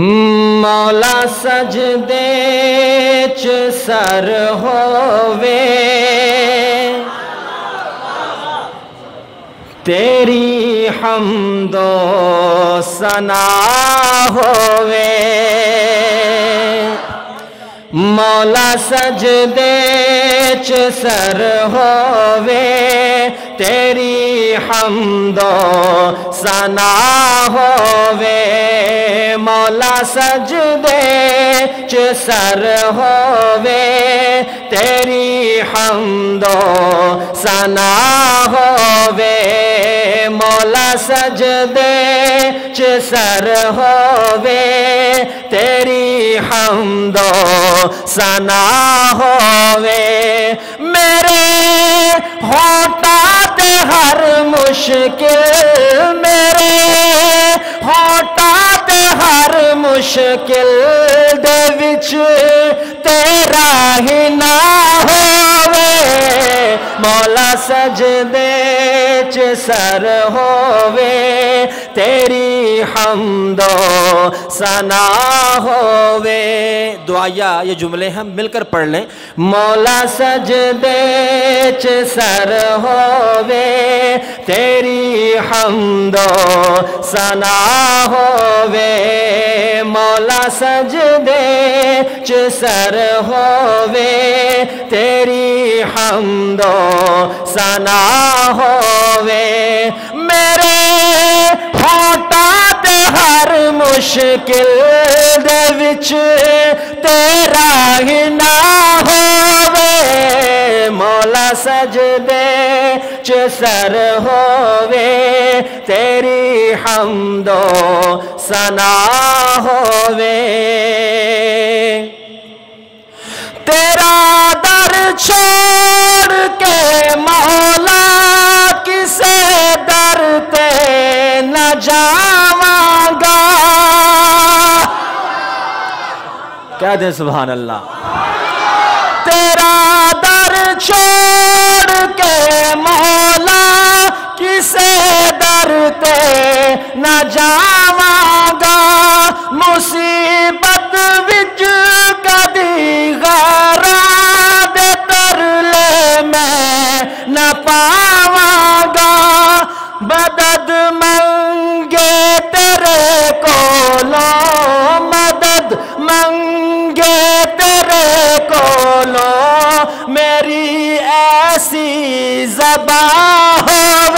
مولا سجدے چ سر ہووے۔ تیری حمد و سنا ہووے۔ مولا سجدے چ سر ہووے۔ تیری حمد و سنا ہووے، مولا سجدے چ سر ہووے، تیری حمد و سنا ہووے، مولا سجدے چ سر ہووے، تیری حمد و سنا ہووے۔ میرے ہوتا تے ہر مشکل میرے ہوتا تے ہر مشکل دے وچ تیرا ہی نہ ہووے۔ مولا سجدے چ سر ہووے۔ تیری حمد و سنا ہووے۔ دعایا یہ جملے ہم مل کر پڑھ لیں۔ مولا سجدے چ سر ہووے، تیری حمد و سنا ہووے۔ مولا سجدے چ سر ہووے، تیری حمد و سنا ہووے۔ میرے ہوتا تے ہر مشکل دے وچ تیرا ہی نہ ہووے مولا سجدے چ سر ہووے، تیری حمد و سنا ہووے۔ تیرا در چھوڑ کے مولا کسے در تے نہ جاواں گا۔ کہہ دیں سبحان اللہ۔ تیرا در چھوڑ کے مولا کسے در تے نہ جا ایسی زبان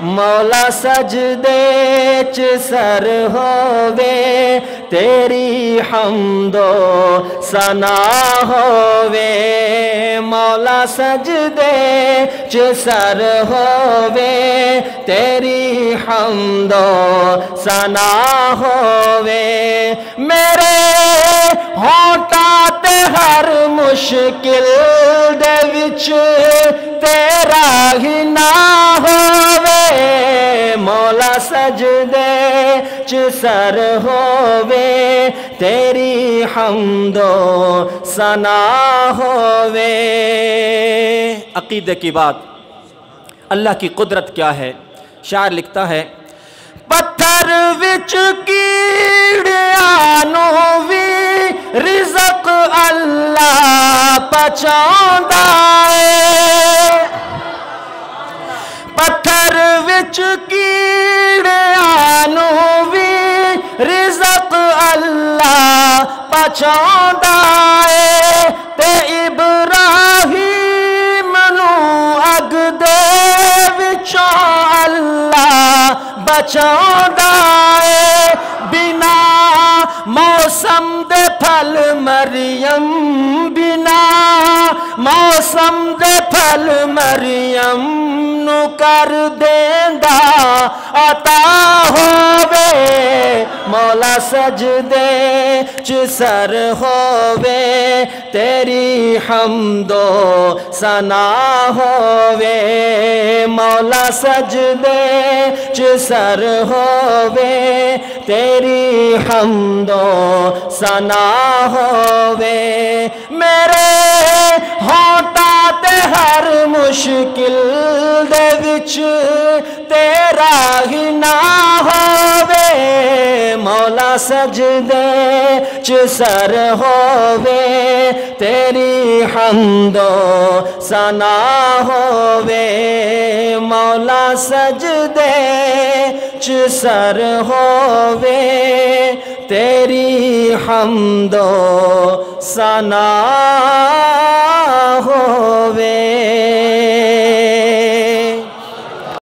مولا سجدے چ سر ہووے تیری حمد و سنا ہووے مولا سجدے چ سر ہووے تیری حمد و سنا ہووے میرے ہوتا ہر مشکل دے وچ تیرا ہی نہ ہووے، مولا سجدے چ سر ہووے، تیری حمد و سنا ہووے۔ عقیدے کی بات، اللہ کی قدرت کیا ہے؟ شاعر لکھتا ہے، پتھر اللہ پچاوندا اے پتھر وچ کیڑیاں نو وی رزق اللہ پچاوندا اے تے ابراہیم نو اگ دے وچوں اللہ بچاوندا اے بنا موسم دے پھل مریم موسم دے پھل مریم نو کر دیندا عطا ہووے، مولا سجدے چ سر ہووے، تیری حمد و سنا ہووے، مولا سجدے چ سر ہووے، تیری حمد و سنا ہووے۔ میرے ہوتا تے ہر مشکل دے وچ، تیرا ہی نہ ہووے، مولا سجدے چ سر ہووے، تیری حمد و سنا ہووے، مولا سجدے چ سر ہووے، تیری حمد و سنا joven.